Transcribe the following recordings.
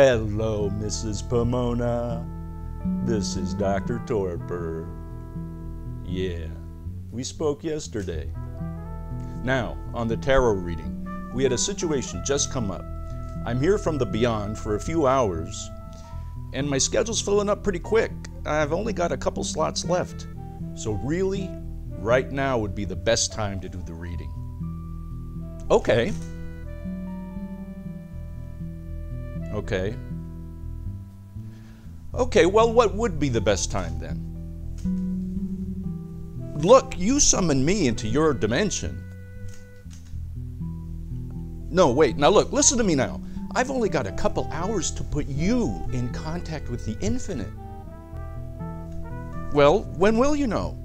Hello, Mrs. Pomona. This is Dr. Torpor. Yeah, we spoke yesterday. Now, on the tarot reading, we had a situation just come up. I'm here from the beyond for a few hours, and my schedule's filling up pretty quick. I've only got a couple slots left. So, really, right now would be the best time to do the reading. Okay. Okay. Okay, well, what would be the best time then? Look, you summoned me into your dimension. No, wait, now look, listen to me now. I've only got a couple hours to put you in contact with the infinite. Well, when will you know?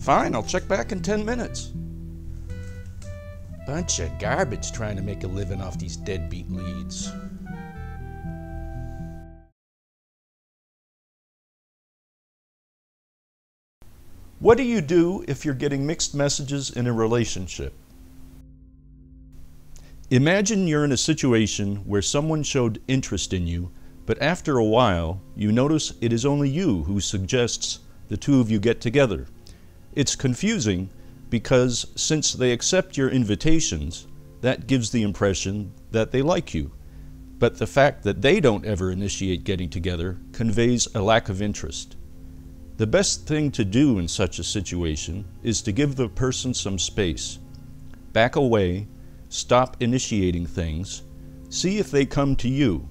Fine, I'll check back in 10 minutes. Bunch of garbage trying to make a living off these deadbeat leads. What do you do if you're getting mixed messages in a relationship? Imagine you're in a situation where someone showed interest in you, but after a while, you notice it is only you who suggests the two of you get together. It's confusing because since they accept your invitations, that gives the impression that they like you. But the fact that they don't ever initiate getting together conveys a lack of interest. The best thing to do in such a situation is to give the person some space. Back away, stop initiating things, see if they come to you.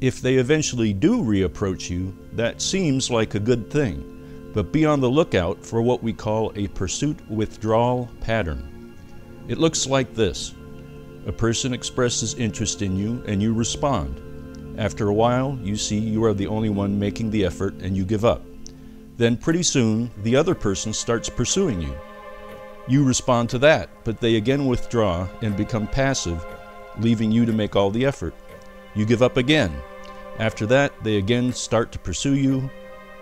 If they eventually do reapproach you, that seems like a good thing but be on the lookout for what we call a pursuit withdrawal pattern. It looks like this a person expresses interest in you and you respond. After a while, you see you are the only one making the effort and you give up. Then, pretty soon, the other person starts pursuing you. You respond to that, but they again withdraw and become passive, leaving you to make all the effort. You give up again. After that, they again start to pursue you,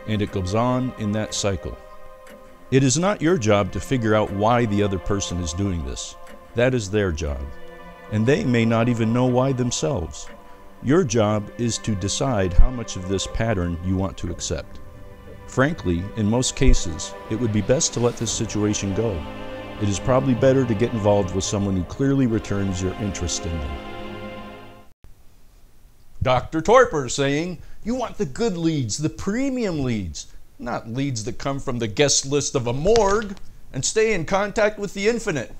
and it goes on in that cycle. It is not your job to figure out why the other person is doing this. That is their job. And they may not even know why themselves. Your job is to decide how much of this pattern you want to accept. Frankly, in most cases, it would be best to let this situation go. It is probably better to get involved with someone who clearly returns your interest in them. Dr. Torpor saying, you want the good leads, the premium leads, not leads that come from the guest list of a morgue, and stay in contact with the infinite.